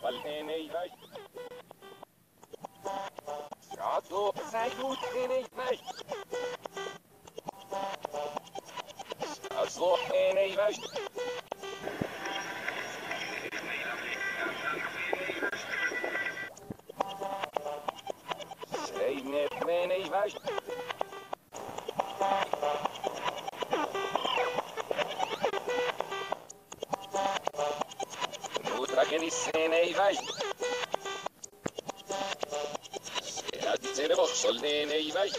Falene vai. Chato, sai aquele cena e vai. A zero, sol, nene, e vai.